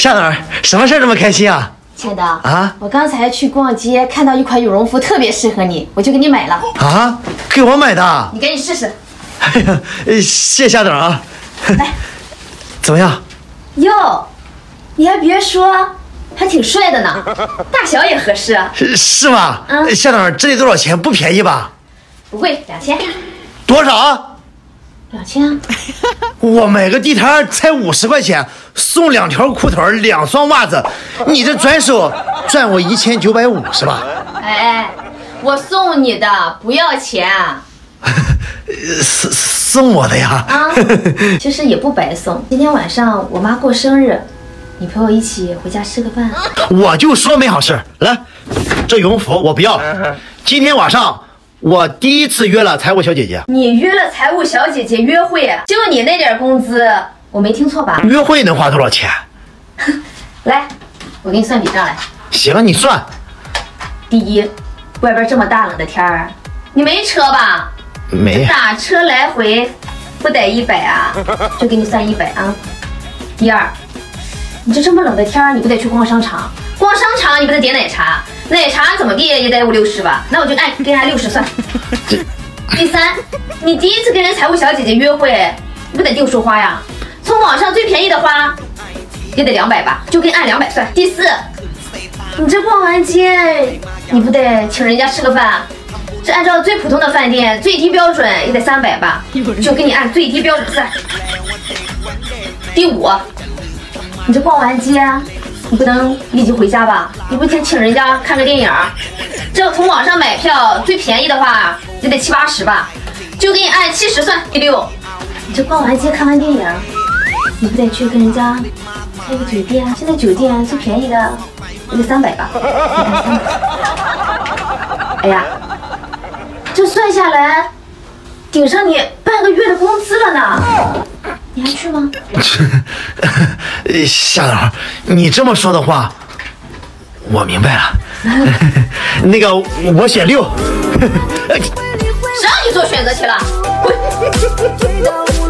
夏总，什么事儿这么开心啊？亲爱的啊我刚才去逛街，看到一款羽绒服特别适合你，我就给你买了，啊，给我买的？你赶紧试试。哎呀，呃谢夏总啊。来，怎么样？哟，你还别说，还挺帅的呢，大小也合适，是是吗？嗯夏总，这得多少钱？不便宜吧？不贵，两千，多少？两千啊。我买个地摊才五十块钱，送两条裤腿，两双袜子，你这转手赚我一千九百五是吧？哎，我送你的，不要钱啊。送送我的呀？啊，其实也不白送。今天晚上我妈过生日，你陪我一起回家吃个饭。我就说没好事。来，这羽绒服我不要了。今天晚上我第一次约了财务小姐姐，你约了财务小姐姐约会，就你那点工资，我没听错吧？约会能花多少钱？来，我给你算笔账来。行，你算。第一，外边这么大冷的天儿，你没车吧？没打车来回不得一百啊？就给你算一百啊。第二，你这这么冷的天儿，你不得去逛商场？逛商场你不得点奶茶？奶茶怎么地也得五六十吧？那我就按给人家六十算。第三，你第一次跟人财务小姐姐约会，你不得订束花呀？从网上最便宜的花也得两百吧？就给你按两百算。第四，你这逛完街，你不得请人家吃个饭？这按照最普通的饭店最低标准也得三百吧？就给你按最低标准算。第五，你这逛完街，你不能立即回家吧？你不得请人家看个电影？这要从网上买票，最便宜的话也得七八十吧？就给你按七十算。第六，你这逛完街看完电影，你不得去跟人家开个酒店？现在酒店最便宜的也得三百吧？哎呀，这算下来，顶上你半个月的工资了呢。你去吗？呃 夏总，你这么说的话，我明白了。那个，我选六。谁让你做选择题了？滚！